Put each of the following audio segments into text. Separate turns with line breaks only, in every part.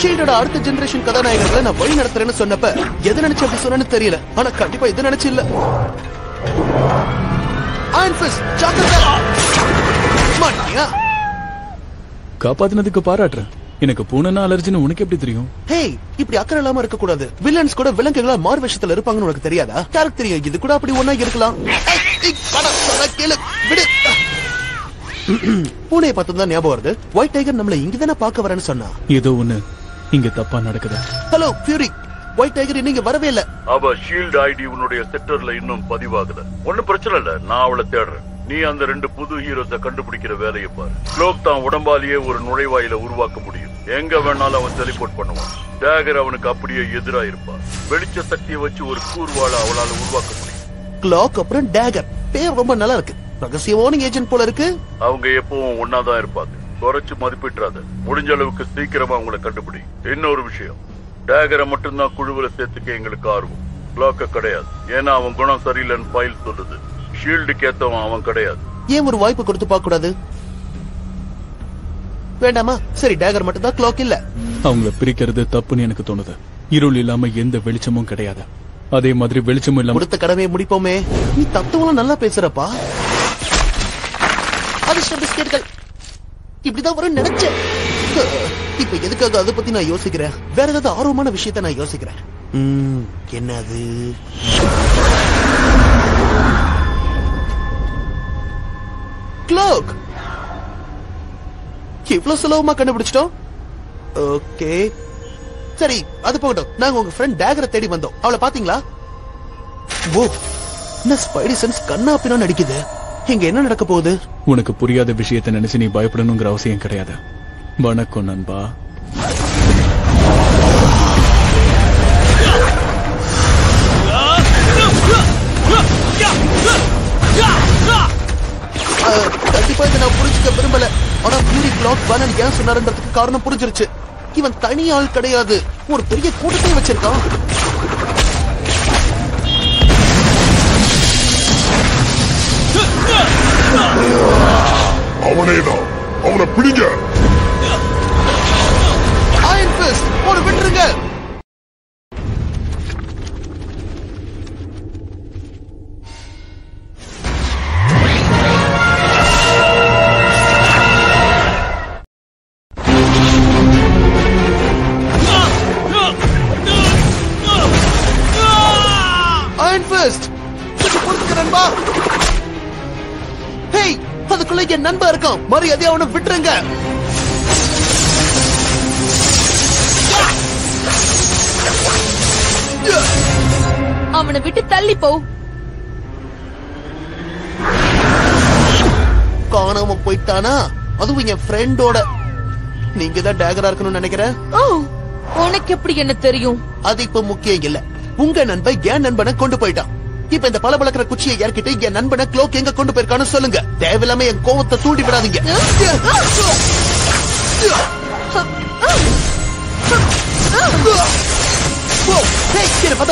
ஷீல்டோட அடுத்த ஜெனரேஷன் கதாநாயகர்களை நான் வழி நடத்துறேன்னு சொன்னப்ப எது நினைச்சு அப்படி சொன்னேன்னு தெரியல. ஆனா கண்டிப்பா இது நினைச்சு இல்ல.
காப்பாத்தினதுக்கு பாராட்டுறேன். எனக்கு பூனைனா அலர்ஜின்னு உனக்கு எப்படி தெரியும்?
ஹேய் இப்படி அக்கறை இல்லாம இருக்க கூடாது வில்லன்ஸ் கூட விலங்குகளா மாறு வேஷத்துல இருப்பாங்கன்னு உனக்கு தெரியாதா? யாருக்கு தெரியும் இது கூட அப்படி ஒண்ணா இருக்கலாம். வாடா, பூனையை பார்த்து தான் ஞாபகம் வருது. ஒயிட் டைகர் நம்மள இங்கதானே பார்க்க வரேன்னு சொன்னா.
ஏதோ ஒண்ணு. இங்க தப்பா நடக்குது.
ஹலோ ஃபியூரி ஒயிட் டைகர் இங்க வரவே இல்ல.
அவ ஷீல்ட் ஐடி உன்னுடைய செக்டர்ல இன்னும் பதிவாகல. ஒண்ணும் பிரச்சனை இல்ல. நான் அவளை தேடுறேன். நீ அந்த ரெண்டு புது ஹீரோஸ கண்டுபிடிக்கிற வேலையை பாரு. ஸ்லோக் தான் உடம்பாலேயே ஒரு நுழைவாயில உருவாக்க முடியும். எங்க வேணாலும் அவன் டெலிபோர்ட் பண்ணுவான். டேகர் அவனுக்கு அப்படியே எதிரா இருப்பான் வெளிச்ச சக்தியை வச்சு ஒரு கூர்வாளை அவளால உருவாக்க முடியும்.
கிளாக் அப்புறம் டேகர் பேர் ரொம்ப நல்லா இருக்கு. ரகசியமான ஏஜென்ட் போல இருக்கு.
அவங்க எப்பவும் ஒன்னாதான் இருப்பாங்க. குறைச்சு மதிப்பிட்டுறாத. முடிஞ்ச அளவுக்கு சீக்கிரமா அவங்கள கண்டுபிடி. இன்னொரு விஷயம். டேகரை மட்டும்தான் குழுவுல சேர்த்துக்க எங்களுக்கு ஆர்வம். பிளாக்க கிடையாது. ஏன்னா அவன் குணம் சரியில்லைன்னு ஃபைல் சொல்லுது. ஷீல்டுக்கு ஏத்தவன் அவன் கிடையாது.
ஏன் ஒரு வாய்ப்பு கொடுத்து பார்க்க கூடாது வேண்டாமா? சரி டேகர் மட்டும் தான் கிளாக் இல்ல.
அவங்கள பிரிக்கிறது தப்புன்னு எனக்கு தோணுது. இருள் இல்லாம எந்த வெளிச்சமும் கிடையாது. அதே மாதிரி வெளிச்சமும் இல்லாம
கொடுத்த கடமையை முடிப்போமே. நீ தத்துவம் நல்லா பேசுறப்பா. அதிர்ஷ்ட பிஸ்கெட்கள். இப்படிதான் வரும் நினைச்சேன். இப்ப எதுக்காக அதை பத்தி நான் யோசிக்கிறேன்? வேற ஏதாவது ஆர்வமான விஷயத்த நான் யோசிக்கிறேன். என்னது? கிளாக் இவ்வளவு சுலபமா கண்டுபிடிச்சிட்டோம்? ஓகே. சரி அது போகட்டும். நாங்க உங்க ஃப்ரெண்ட் டேகரை தேடி வந்தோம். அவளை பாத்தீங்களா? ஓ என்ன ஸ்பைடி சென்ஸ் கண்ணா பின்னா நடிக்குது? இங்க என்ன நடக்க போகுது?
உனக்கு புரியாத விஷயத்தை நினைச்சு நீ பயப்படணுங்கிற அவசியம் கிடையாது. வணக்கம் நண்பா.
கண்டிப்பா இதை நான் புரிஞ்சுக்க விரும்பல. ஆனா பியூரி கிளாக் வேணன் ஏன் சொன்னாருன்றதுக்கு காரணம் புரிஞ்சிருச்சு. இவன் தனி ஆள் கிடையாது. ஒரு பெரிய கூட்டத்தை வச்சிருக்கான்.
அவனேதான். அவனை பிடிங்க.
ஆயன் ஃபிஸ்ட் ஒரு விட்டுருங்க. என் நண்பா இருக்கான் மரியாதை அவனை விட்டுருங்க.
அவனை விட்டு தள்ளி போ.
காணாம போயிட்டானா? அதுவும் என் ஃப்ரெண்டோட நீங்க தான் டேகரா இருக்கணும்னு நினைக்கிறேன்
ஓ உனக்கு எப்படி என்ன தெரியும்?
அது இப்ப முக்கியம் இல்ல. உங்க நண்பன் என் நண்பனை கொண்டு போயிட்டான். இப்ப இந்த பல பழக்கிற குச்சியை இறக்கிட்டு என் நண்பனை க்ளோக் எங்க கொண்டு போயிருக்கான்னு சொல்லுங்க. தேவையில்லாம என் கோவத்தை தூண்டி விடாதீங்க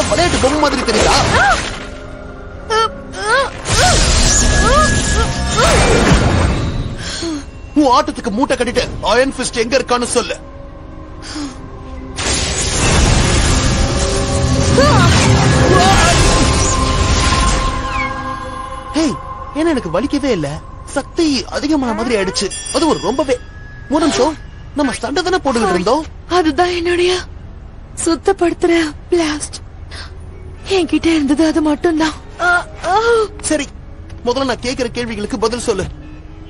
விளையாட்டு பொம்மை மாதிரி தெரியுதா? உன் ஆட்டத்துக்கு மூட்டை கட்டிட்டு அயன் ஃபிஸ்ட் எங்க இருக்கான்னு சொல்லு. ஹேய் ஏன்னா எனக்கு வலிக்கவே இல்ல. சக்தி அதிகமான மாதிரி ஆயிடுச்சு. அது ஒரு ரொம்பவே. ஒரு நிமிஷம் நம்ம சண்டை தானே போட்டுக்கிட்டு இருந்தோம்.
அதுதான் என்னுடைய சுத்தப்படுத்துற பிளாஸ்ட் என்கிட்ட இருந்தது அது மட்டும்தான். ஆ, ஆ.
சரி முதல்ல நான் கேக்குற கேள்விகளுக்கு பதில் சொல்லு.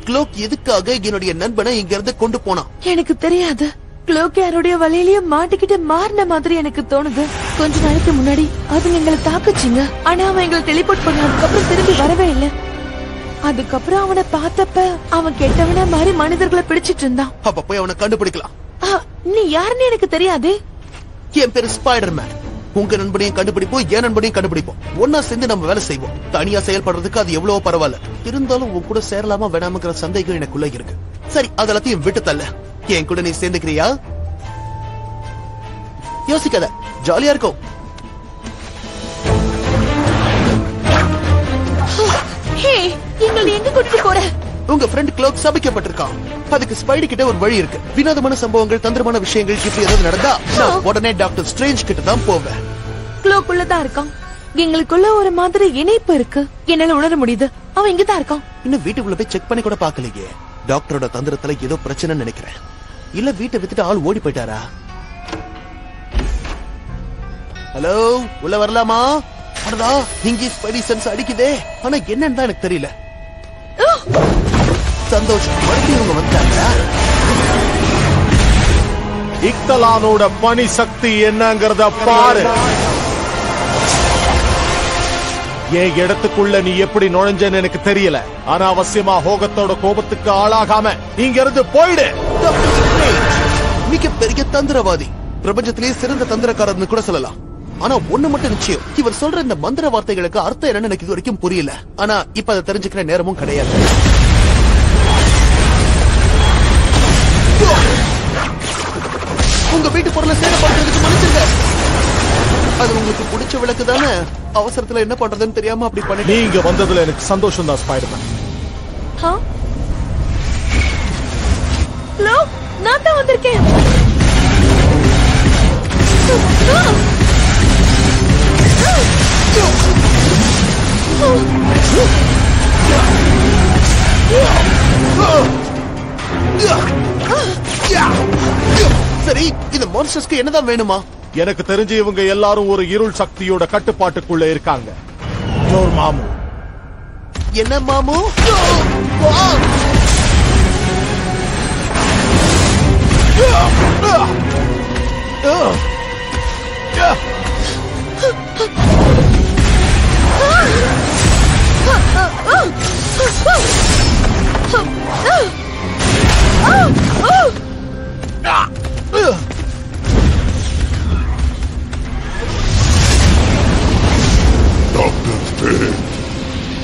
க்ளோக் எதுக்காக என்னுடைய நண்பனை இங்க இருந்து கொண்டு போனான்?
எனக்கு தெரியாது. க்ளோக் யாருடைய வலையிலயே மாட்டிக்கிட்டு மாறின மாதிரி எனக்கு தோணுது. கொஞ்ச நாளைக்கு முன்னாடி அதுங்க எங்களை தாக்குச்சுங்க. ஆனா அவன் எங்களை டெலிபோர்ட் பண்ண அதுக்கப்புறம் திரும்பி வரவே இல்ல. அதுக்கப்புறம் அவனை பார்த்தப்ப அவன் கெட்டவன மாதிரி மனிதர்களை பிடிச்சிட்டு இருந்தான்.
அப்ப போய் அவனை கண்டுபிடிக்கலாம்.
நீ யாருன்னு எனக்கு தெரியாது.
என் பேரு ஸ்பைடர் மேன் உங்க நண்பனையும் கண்டுபிடிப்போம் என் நண்பனையும் கண்டுபிடிப்போம். ஒன்னா சேர்ந்து நம்ம வேலை செய்வோம். தனியா செயல்படுறதுக்கு அது எவ்வளவோ பரவாயில்ல. இருந்தாலும் உன் கூட சேரலாமா வேணாமங்கிற சந்தேகம் எனக்குள்ள இருக்கு. சரி அது எல்லாத்தையும் விட்டு தள்ள. என் கூட நீ சேர்ந்துக்கிறியா? யோசிக்காத. ஜாலியா இருக்கும்
ஹே எங்களை எங்க கூட்டிட்டு போற?
உங்க ஃப்ரெண்ட் க்ளோக் சபிக்கப்பட்டிருக்கான். அதுக்கு ஸ்பைடி கிட்ட ஒரு வழி இருக்கு. வினோதமான சம்பவங்கள் தந்திரமான விஷயங்கள் இப்படி ஏதாவது நடந்தா நான் உடனே டாக்டர் ஸ்ட்ரேஞ்ச் கிட்ட தான் போவேன்.
க்ளோக்குள்ளதான் இருக்கான். எங்களுக்குள்ள ஒரு மாதிரி இணைப்பு இருக்கு. என்னால உணர முடியுது. அவன் இங்கதான் இருக்கான்.
இன்னும் வீட்டுக்குள்ள போய் செக் பண்ணி கூட பாக்கலையே டாக்டரோட தந்திரத்துல ஏதோ பிரச்சனைன்னு நினைக்கிறேன். இல்ல வீட்டை வித்துட்டு ஆள் ஓடி போயிட்டாரா? ஹலோ உள்ள வரலாமா? அடடா இங்கே ஸ்பைடி சென்ஸ் அடிக்குதே. ஆனா என்னன்னு தான் எனக்கு தெரியல. சந்தோஷம். மறுபடியும் இவங்க வந்தாங்க
இக்தலானோட பனி சக்தி என்னங்கறத பாரு. என் இடத்துக்குள்ள நீ எப்படி நுழைஞ்சன்னு எனக்கு தெரியல. அனாவசியமா ஹோகத்தோட கோபத்துக்கு ஆளாகாம இங்க இருந்து போயிடு
மிகப்பெரிய தந்திரவாதி. பிரபஞ்சத்திலேயே சிறந்த தந்திரக்காரர்னு கூட சொல்லலாம். ஆனா ஒண்ணு மட்டும் நிச்சயம். இவர் சொல்ற இந்த மந்திர வார்த்தைகளுக்கு அர்த்தம் என்னன்னு எனக்கு இது வரைக்கும் புரியல. ஆனா இப்ப அதை தெரிஞ்சுக்கிற நேரமும் கிடையாது. உங்க வீட்டு பொருளை சேதப்படுத்துறதுக்கு மன்னிச்சிருங்க. அது உங்களுக்கு பிடிச்ச விளக்கு தானே? அவசரத்துல என்ன பண்றதுன்னு தெரியாம அப்படி பண்ணிட்டு
நீங்க வந்ததுல எனக்கு சந்தோஷம் தான் ஸ்பைடர்மேன்
நான் தான் வந்திருக்கேன்!
சரி இந்த மான்ஸ்டர்ஸ்க்கு என்னதான் வேணுமா?
எனக்கு தெரிஞ்சு இவங்க எல்லாரும் ஒரு இருள் சக்தியோட கட்டுப்பாட்டுக்குள்ள இருக்காங்க. மாமு.
என்ன மாமு? வா!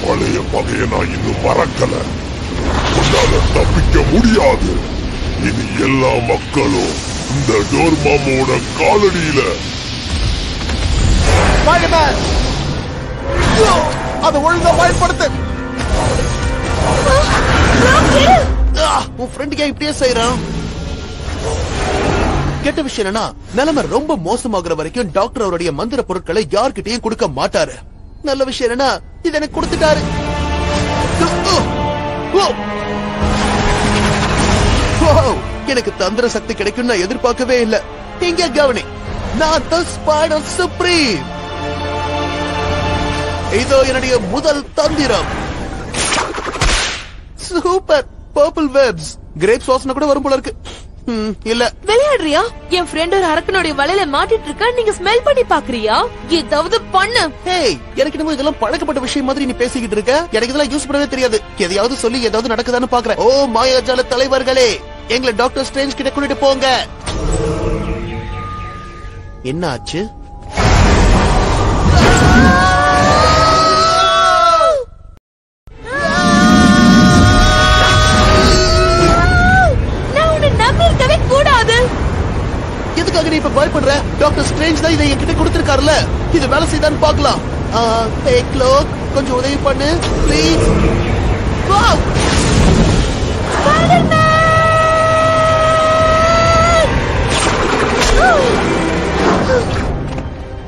பழைய பகைய நான் இன்னும் மறக்கல. உன்னால தப்பிக்க முடியாது. இனி எல்லா மக்களும் இந்த டோர்மாமோட காலடியில
அதை ஒழுங்கா பயன்படுத்து.
உன் ஃப்ரெண்ட் ஏன் இப்படியே செய்யறான் கெட்ட விஷயம் என்னன்னா நிலைமை ரொம்ப மோசமாகுற வரைக்கும் டாக்டர் அவருடைய மந்திர பொருட்களை யார்கிட்டயும் கொடுக்க மாட்டாரு. நல்ல விஷயம் என்னன்னா இது எனக்கு கொடுத்துட்டாரு. எனக்கு தந்திர சக்தி கிடைக்கும் நான் எதிர்பார்க்கவே இல்ல. இங்க கவனி நான் த ஸ்பைடர் சுப்ரீம் இதோ என்னுடைய முதல் தந்திரம். சூப்பர் பர்பிள் வெப்ஸ் கிரேப்ஸ் வாசனை கூட வரும் போல இருக்கு. இல்ல.
விளையாடுறியா? என் ஃப்ரெண்ட் ஒரு அரக்கனுடைய வலையில மாட்டிட்டு இருக்கா நீங்க ஸ்மெல் பண்ணி பாக்குறியா? ஏதாவது பண்ணு.
ஹேய் எனக்கு என்னமோ இதெல்லாம் பழக்கப்பட்ட விஷயம் மாதிரி நீ பேசிக்கிட்டு இருக்க? எனக்கு இதெல்லாம் யூஸ் பண்ணவே தெரியாது. எதையாவது சொல்லி ஏதாவது நடக்குதான்னு பாக்குறேன். ஓ மாயாஜால தலைவர்களே. எங்களை டாக்டர் ஸ்ட்ரேஞ்ச் கிட்ட கூட்டிட்டு போங்க. என்ன ஆச்சு? ஸ்ட்ரேஞ்ச் தான் இதை என்கிட்ட கொடுத்திருக்காருல இது வேலை செய்தான்னு பார்க்கலாம். க்ளோக் கொஞ்சம் உதவி பண்ணு. ப்ளீஸ் வாவ்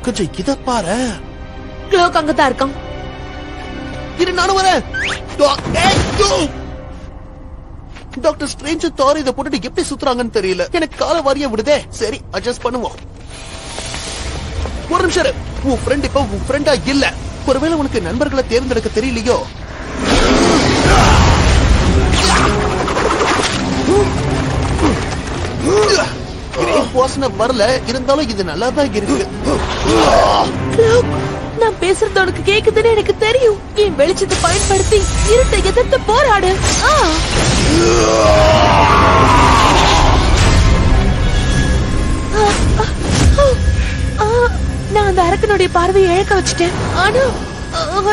கொஞ்சம் இத பாரு.
க்ளோக் அங்கதான் இருக்கான்.
இரு நானும் வரேன். டாக்டர் ஸ்ட்ரேஞ்ச் தார் இதை போட்டுட்டு எப்படி சுத்துறாங்கன்னு தெரியல. எனக்கு கால வாரிய விடுதே. சரி அட்ஜஸ்ட் பண்ணுவோம். ஒரு நிமிஷம் உன் ஃப்ரெண்ட் இப்ப உன் ஃப்ரெண்டா இல்ல. ஒருவேளை உனக்கு நண்பர்களை தேர்ந்தெடுக்க தெரியலையோ? வாசனை வரல. இருந்தாலும் இது நல்லா தான் இருக்கு
நான் பேசுறது உனக்கு கேக்குதுன்னு எனக்கு தெரியும். என் வெளிச்சத்தை பயன்படுத்தி இருட்டை எதிர்த்து போராடு. ஆ. நான் அந்த அரக்கனுடைய பார்வையை இழக்க வச்சுட்டேன். ஆனா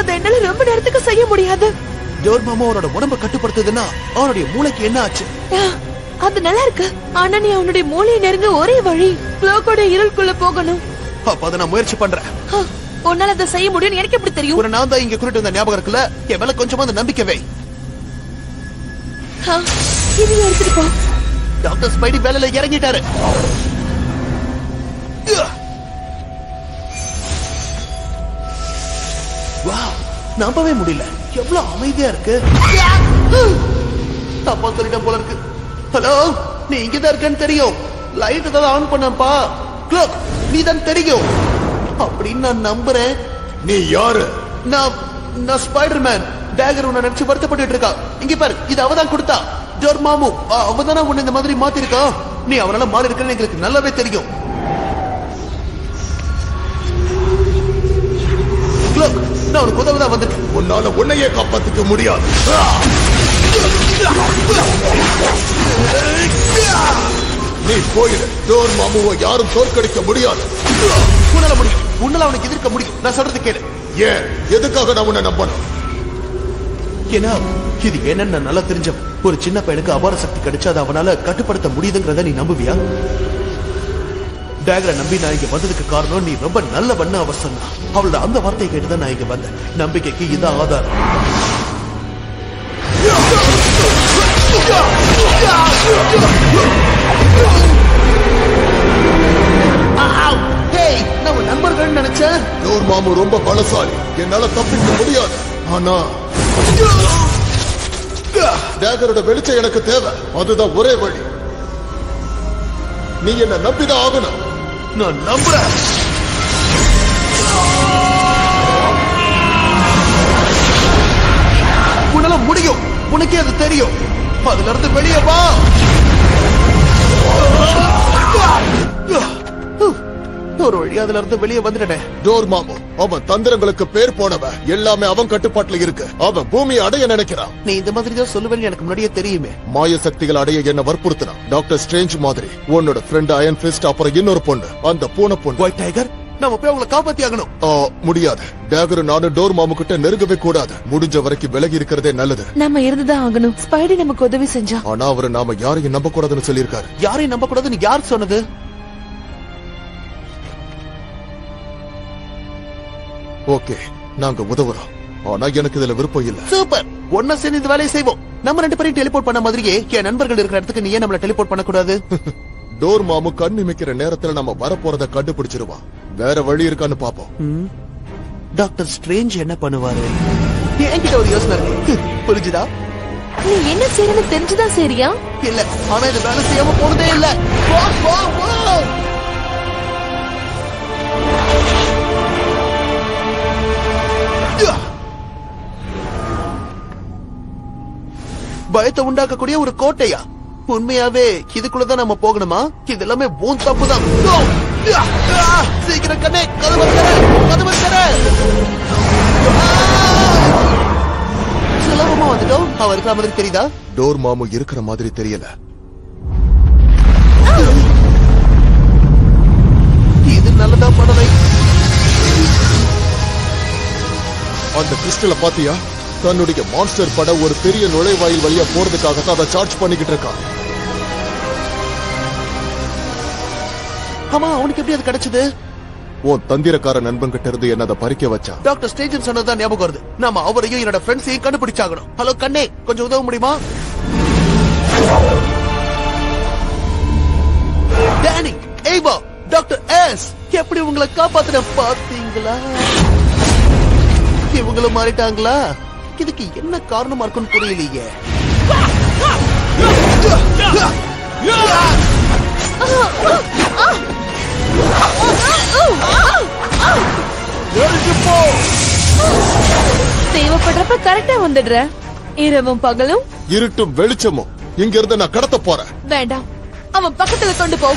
அதை என்னால ரொம்ப நேரத்துக்கு செய்ய முடியாது.
ஜோர் மாமா அவனோட உடம்ப கட்டுப்படுத்துதுன்னா அவனுடைய மூளைக்கு என்ன ஆச்சு?
அது நல்லா இருக்கு. ஆனா நீ அவனுடைய மூளையை நெருங்க ஒரே வழி க்ளோக்கோட இருளுக்குள்ள போகணும்.
அப்ப அதை நான் முயற்சி பண்றேன்.
உன்னால அதை செய்ய முடியும்னு எனக்கு எப்படி தெரியும்?
ஒரு நான் தான் இங்க குறிட்டு வந்த ஞாபகம் இருக்குல்ல? என் மேல கொஞ்சமா அந்த நம்பிக்கை வை.
இதை எடுத்துட்டு போ.
டாக்டர் ஸ்பைடி வேலையில இறங்கிட்டாரு. நம்பவே முடியல. எவ்வளவு அமைதியா இருக்கு? தப்பா சொல்லிட்டேன் போல இருக்கு. ஹலோ நீ இங்கதான் இருக்கன்னு தெரியும். லைட் ஏதாவது ஆன் பண்ணப்பா க்ளோக் நீ தான் தெரியும். அப்படின்னு நான் நம்புறேன்.
நீ யாரு?
நான் நான் ஸ்பைடர் மேன் டேகர் உன்னை நினைச்சு வருத்தப்பட்டு இருக்கா. இங்க பாரு இது அவதான் கொடுத்தா. ஜோர் மாமு அவதானே உன்னை இந்த மாதிரி மாத்திருக்கா? நீ அவனால மாறி இருக்கன்னு எங்களுக்கு நல்லாவே தெரியும். நான் உனக்கு உதவ தான் வந்திருக்கேன்
உன்னால உன்னையே காப்பாத்திக்க முடியாது. நீ போயிடு டோர் மாமுவை யாரும் தோற்கடிக்க முடியாது.
உன்னால முடியும் உன்னால அவனுக்கு எதிர்க்க முடியும் நான் சொல்றது கேளு.
ஏன்? எதுக்காக நான் உன்னை நம்பணும்?
ஏன்னா இது என்னன்னு நல்லா தெரிஞ்சவன் ஒரு சின்ன பையனுக்கு அபார சக்தி கிடைச்சு அவனால கட்டுப்படுத்த முடியுதுங்கிறத நீ நம்புவியா? டேகரை நம்பி நான் இங்க வந்ததுக்கு காரணம் நீ ரொம்ப நல்லவன்னு அவ சொன்னா. அவளோட அந்த வார்த்தையை கேட்டுதான் நான் இங்க வந்தேன். நம்பிக்கைக்கு இதான் ஆதாரம். நம்ம நண்பர்கள் நினைச்சேன்.
டோர் மாமு ரொம்ப பலசாலி. என்னால தப்பிக்க முடியாது. ஆனா டேகரோட வெளிச்சம் எனக்கு தேவை. அதுதான் ஒரே வழி. நீ என்ன நம்பிதான் ஆகணும்.
நான் நம்புறேன். உன்னால முடியும். உனக்கே அது தெரியும். அதுல இருந்து வெளியே வா. ஒரு வழி அதுல இருந்து வெளியே வந்துட்டேன்.
டோர் மாமு அவன் தந்திரங்களுக்கு பேர் போனவன் எல்லாமே அவன் கட்டுப்பாட்டுல இருக்கு. அவன் பூமியை அடைய நினைக்கிறான்.
நீ இந்த மாதிரி தான் சொல்லுவேன்னு எனக்கு முன்னாடியே தெரியுமே.
மாய சக்திகள் அடைய என்ன வற்புறுத்தினான் டாக்டர் ஸ்ட்ரேஞ்ச் மாதிரி. உன்னோட ஃப்ரெண்ட் அயன் ஃபிஸ்ட் அப்புறம் இன்னொரு பொண்ணு. அந்த பூனை பொண்ணு.
ஒயிட் டைகர் நம்ம போய் அவங்களை காப்பாத்தி ஆகணும்.
முடியாது. டேகர் நானும் டோர் மாமு கிட்ட நெருங்கவே கூடாது. முடிஞ்ச வரைக்கும் விலகி இருக்கிறதே நல்லது.
நம்ம இருந்துதான் ஆகணும். ஸ்பைடி நமக்கு உதவி செஞ்சா
ஆனா அவரு நாம யாரையும் நம்ப கூடாதுன்னு சொல்லியிருக்காரு.
யாரையும் நம்ப கூடாதுன்னு யார் சொன்னது?
ஓகே நாங்க உதவுறோம். ஆனா எனக்கு இதுல விருப்பம் இல்ல.
சூப்பர்! ஒன்னா சேர்ந்து இந்த வேலையை செய்வோம். நம்ம ரெண்டு பேரையும் டெலிபோர்ட் பண்ண மாதிரியே என் நண்பர்கள் இருக்கிற இடத்துக்கு நீ ஏன் நம்மள டெலிபோர்ட் பண்ணக்கூடாது.
டோர் மாமு கண் இமைக்கிற நேரத்துல நம்ம வரப்போறத கண்டுபிடிச்சிருவான் வேற வழி இருக்கான்னு பாப்போம்.
டாக்டர் ஸ்ட்ரேஞ்ச் என்ன பண்ணுவாரு? என்கிட்ட ஒரு யோசனை இருக்கு. புரிஞ்சுதா?
நீ என்ன செய்யணும்னு தெரிஞ்சுதான் சரியா?
இல்ல ஆனா இது வேலை செய்யாம போனதே இல்ல. வா, வா, வா. பயத்தை உண்டாக்கக்கூடிய ஒரு கோட்டையா? உண்மையாவே இதுக்குள்ளதான் நம்ம போகணுமா? இது எல்லாமே உன் தப்பு தான் சீக்கிரம் கண்ணே கதவை தர கதவை தர சுலபமா வந்துட்டோம். அவர் இருக்கிற மாதிரி தெரியுதா?
டோர் மாமு இருக்கிற மாதிரி தெரியல. அந்த கிறிஸ்டல பாத்தியா? தன்னுடைய மான்ஸ்டர் பட ஒரு பெரிய நுழைவாயில் வழியா போறதுக்காக தான் அதை சார்ஜ் பண்ணிக்கிட்டு இருக்கான்
ஆமா அவனுக்கு எப்படி அது கிடைச்சது?
உன் தந்திரக்கார நண்பன் கிட்ட இருந்து என்ன அதை பறிக்க வச்சான்
டாக்டர் ஸ்டேஜன் சொன்னதுதான் ஞாபகம் வருது. நாம அவரையும் என்னோட ஃப்ரெண்ட்ஸையும் கண்டுபிடிச்சாகணும். ஹலோ கண்ணே கொஞ்சம் உதவ முடியுமா? டேனி ஏவா டாக்டர் எஸ் எப்படி உங்களை காப்பாத்துன பாத்தீங்களா? இவங்களும் மாறிட்டாங்களா? இதுக்கு என்ன காரணமா இருக்குன்னு புரியலையே.
தேவைப்படுறப்ப கரெக்டா வந்துடுற. இரவும் பகலும்.
இருட்டும் வெளிச்சமும். இங்க இருந்து நான் கடத்த போறேன்.
வேண்டாம். அவன் பக்கத்துல கொண்டு போ.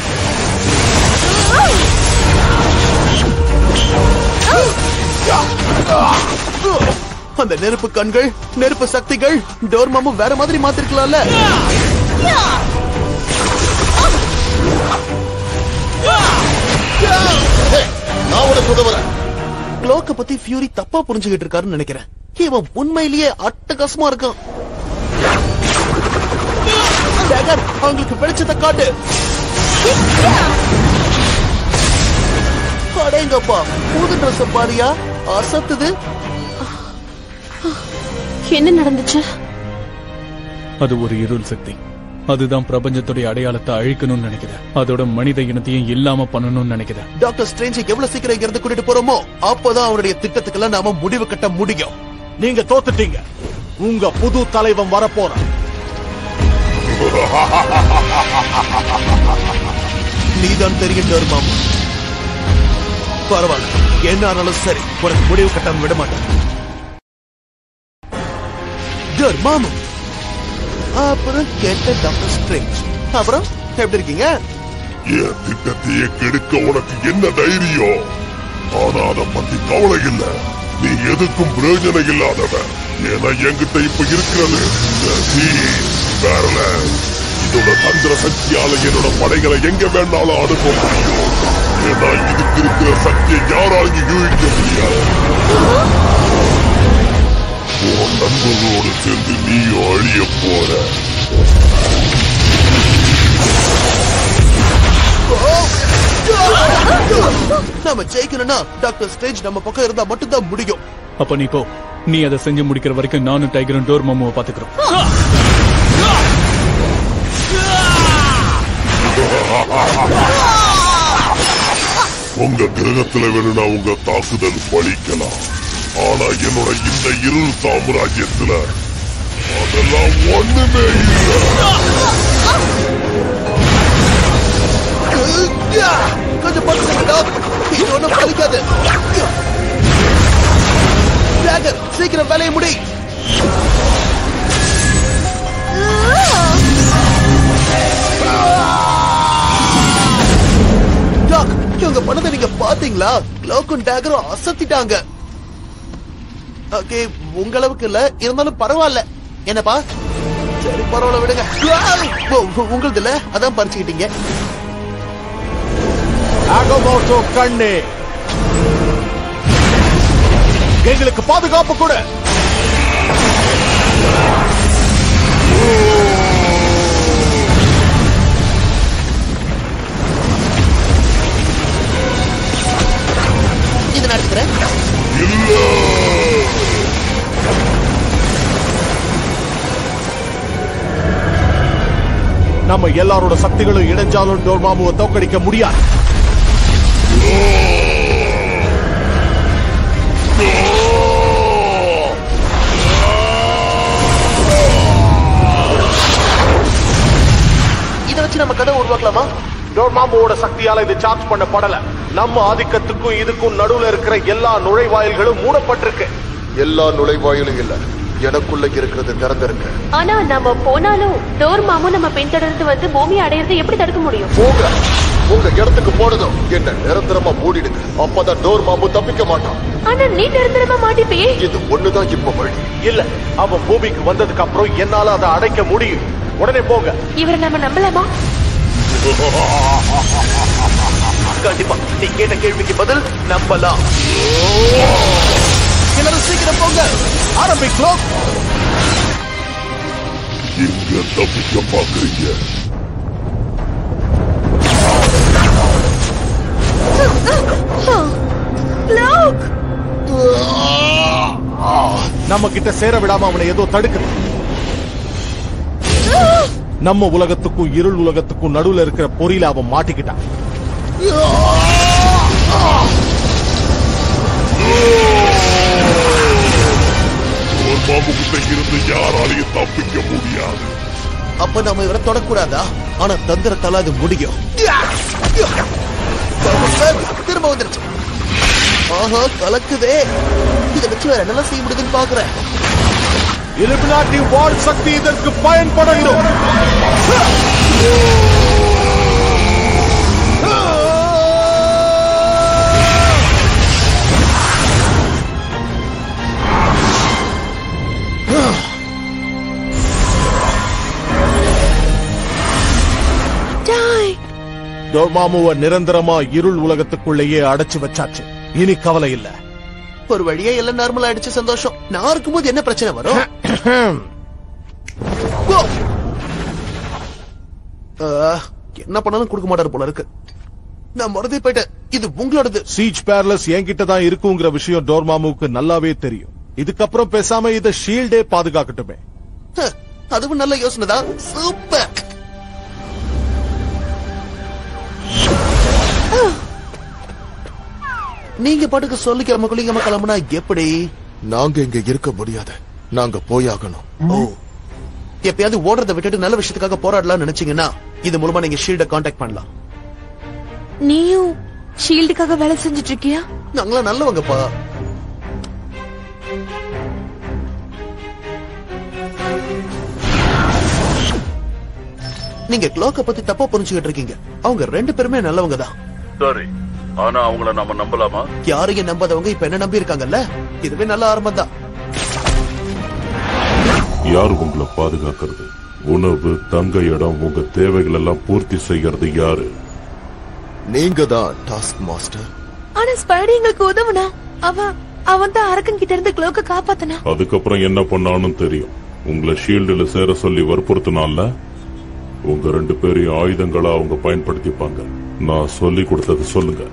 அந்த நெருப்பு கண்கள் நெருப்பு சக்திகள் டோர்மாமும் வேற மாதிரி மாத்திருக்கலாம்ல.
நான் உனக்கு உதவுறேன்
க்ளோக்க பத்தி ஃபியூரி தப்பா புரிஞ்சுகிட்டு இருக்காருன்னு நினைக்கிறேன். இவன் உண்மையிலேயே அட்டகாசமா இருக்கான். டேகர், அவங்களுக்கு வெளிச்சத்தை காட்டு. அடேங்கப்பா புது ட்ரெஸ் பாரியா. அசத்துது
என்ன நடந்துச்சு?
அது ஒரு இருள் சக்தி. அதுதான் பிரபஞ்சத்துடைய அடையாளத்தை அழிக்கணும்னு நினைக்குது அதோட மனித இனத்தையும் இல்லாம பண்ணணும்னு நினைக்குது
டாக்டர் ஸ்ட்ரேஞ்சை எவ்வளவு சீக்கிரம் இங்க இருந்து கூட்டிட்டு போறோமோ அப்பதான் அவருடைய திட்டத்துக்கெல்லாம் நாம முடிவு கட்ட முடியும்.
நீங்க தோத்துட்டீங்க. உங்க புது தலைவன் வரப்போறான்
நீதான் தெரியும் மாமா பரவாயில்ல என்ன ஆனாலும் சரி உனக்கு முடிவு கட்டாம விட மாட்டேன். மாமா. அப்புறம் கெட்ட டாக்டர் ஸ்ட்ரெஞ்ச் அப்புறம் எப்படி இருக்கீங்க?
என் திட்டத்தையே கெடுக்க உனக்கு என்ன தைரியம்? ஆனா அதை பத்தி கவலை இல்ல. நீ எதுக்கும் பிரயோஜனம் இல்லாதவன் ஏன்னா என்கிட்ட இப்ப இருக்கிறது இதோட தந்திர சக்தியால என்னோட படைகளை எங்க வேணாலும் அனுப்ப முடியும். இதுக்கு இருக்கிற சக்தியை யாராலையும் யூகிக்க முடியாது? உன் நண்பர்களோடு சேர்ந்து நீயும் அழிய போற.
நாம ஜெயிக்கணும்னா டாக்டர் ஸ்ட்ரேஞ்ச் நம்ம பக்கம் இருந்தா மட்டும்தான் முடியும்.
அப்ப நீ போ. நீ அதை செஞ்சு முடிக்கிற வரைக்கும் நானும் டைகரும் டோர் மாமாவை பாத்துக்கிறோம்
உங்க கிரகத்துல வேணும்னா உங்க தாக்குதல் பலிக்கலாம் ஆனா என்னோட இந்த இருள் சாம்ராஜ்யத்துல அதெல்லாம் ஒண்ணுமே இல்லை.
பாத்தீங்களா க்ளோக்கும் டேகரும் அசத்திட்டாங்க. ஓகே உங்க அளவுக்கு இல்ல இருந்தாலும் பரவாயில்ல. என்னப்பா? சரி பரவாயில்ல விடுங்க. உங்களது இல்ல? அதான் பறிச்சுக்கிட்டீங்க.
ஆகமோட்டோ கண்ணு. எங்களுக்கு பாதுகாப்பு கூட. எல்லாரோட சக்திகளும் இணைஞ்சாலும் டோர்மாமுவை தோக்கடிக்க முடியாது.
இதை வச்சு நம்ம கதை உருவாக்கலாமா?
டோர்மாமுவோட சக்தியால இது சார்ஜ் பண்ணப்படல. நம்ம ஆதிக்கத்துக்கும் இதுக்கும் நடுவுல இருக்கிற எல்லா நுழைவாயில்களும் மூடப்பட்டிருக்கு.
எல்லா நுழைவாயிலும் இல்ல. எனக்குள்ள இருக்கிறது திறந்திருக்கு
ஆனா நம்ம போனாலும் டோர் மாமும் நம்ம பின்தொடர்ந்து வந்து பூமியை அடையிறதை எப்படி தடுக்க முடியும்?
போங்க உங்க இடத்துக்கு போனதும் என்ன நிரந்தரமா மூடிடுங்க. அப்பதான் டோர் மாம்பு தப்பிக்க மாட்டான்.
ஆனா நீ நிரந்தரமா மாட்டிப்பியே?
இது ஒண்ணுதான் இப்ப வழி.
இல்ல அவன் பூமிக்கு வந்ததுக்கு அப்புறம் என்னால அதை அடைக்க முடியும். உடனே போங்க.
இவரை நம்ம நம்பலாமா?
கண்டிப்பா நீ கேட்ட கேள்விக்கு பதில் நம்பலாம். எல்லாரும் சீக்கிரம் போங்க.
ஆரம்பிக்கலாம்
எங்க தப்பிக்க பாக்குறீங்க
நம்ம கிட்ட சேர விடாம அவனை ஏதோ தடுக்குது. நம்ம உலகத்துக்கும் இருள் உலகத்துக்கும் நடுவுல இருக்கிற பொறியில அவன் மாட்டிக்கிட்டான்.
ஒரு கிட்ட இருந்து யாராலையும் தப்பிக்க முடியாது.
அப்ப நம்ம இவரை தொடக்கூடாதா? ஆனா தந்திரத்தால அது முடியும். திரும்ப வந்துருச்சு. ஆஹா கலக்குதே. இதை வச்சு வேற என்னெல்லாம் செய்ய முடியுதுன்னு பாக்குறேன்.
இலுமினாட்டி வால் சக்தி இதற்கு பயன்படணும் டோர்மாமுவ நிரந்தரமா இருள் உலகத்துக்குள்ளேயே அடைச்சு வச்சாச்சு. இனி கவலை இல்ல.
ஒரு வழியா எல்லாம் நார்மல் ஆயிடுச்சு சந்தோஷம். நான் இருக்கும்போது என்ன பிரச்சனை வரும்? என்ன பண்ணாலும் கொடுக்க மாட்டாரு போல இருக்கு. நான் மறந்தே போயிட்டேன். இது உங்களோடது.
சீச் பேர்லஸ் என்கிட்ட தான் இருக்குங்கிற விஷயம் டோர்மாமுவுக்கு நல்லாவே தெரியும். இதுக்கப்புறம் பேசாம இத ஷீல்டே பாதுகாக்கட்டுமே.
அதுவும் நல்ல யோசனை தான் சூப்பர்! நீங்க பாட்டுக்கு சொல்லிக்காம குளிக்காம கிளம்புனா எப்படி?
நாங்க இங்க இருக்க முடியாது. நாங்க போயாகணும்.
ஓ. எப்பயாவது ஓடுறதை விட்டுட்டு நல்ல விஷயத்துக்காக போராடலாம்னு நினைச்சீங்கன்னா இது மூலமா நீங்க ஷீல்ட காண்டாக்ட் பண்ணலாம்.
நீயும் ஷீல்டுக்காக வேலை செஞ்சுட்டு இருக்கியா
நாங்களாம் நல்லவங்கப்பா. நீங்க க்ளோக்க பத்தி தப்பா புரிஞ்சுக்கிட்டு இருக்கீங்க. அவங்க ரெண்டு பேருமே நல்லவங்க தான்
சரி. ஆனா அவங்கள நம்ம நம்பலாமா?
யாரையும் நம்பாதவங்க இப்ப என்ன நம்பி இருக்காங்கல்ல இதுவே நல்ல ஆரம்பம் தான்
யார் உங்களை பாதுகாக்கிறது? உணவு தங்க இடம் உங்க தேவைகள் எல்லாம் பூர்த்தி செய்யறது யாரு?
நீங்க தான் டாஸ்க் மாஸ்டர்
ஆனா ஸ்பைடி எங்களுக்கு உதவுனா? அவன் அவன் தான் அரக்கன் கிட்ட இருந்து க்ளோக்க காப்பாத்தனா?
அதுக்கப்புறம் என்ன பண்ணான்னு தெரியும். உங்களை ஷீல்டுல சேர சொல்லி வற்புறுத்தினால உங்க ரெண்டு பேரையும் ஆயுதங்களா அவங்க பயன்படுத்திப்பாங்க. நான் சொல்லி கொடுத்தது சொல்லுங்க.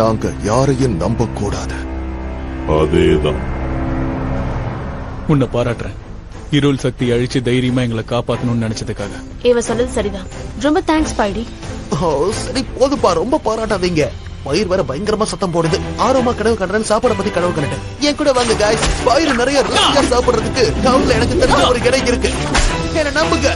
நாங்க யாரையும் நம்ப கூடாது
அதேதான்.
உன்னை பாராட்டுறேன். இருள் சக்தி அழிச்சு தைரியமா எங்களை காப்பாத்தணும்னு நினைச்சதுக்காக.
இவ சொன்னது சரிதான். ரொம்ப தேங்க்ஸ் பைடி.
சரி போதுப்பா. ரொம்ப பாராட்டாதீங்க. பயிர் வேற பயங்கரமா சத்தம் போடுது. ஆர்வமா கனவு கண்டேன் சாப்பாட பத்தி கனவு கண்டேன் என் கூட வாங்க காய்ஸ் பயிர் நிறைய ருசியா சாப்பிடுறதுக்கு டவுன்ல எனக்கு தெரிஞ்ச ஒரு இடம் இருக்கு. என்ன நம்புங்க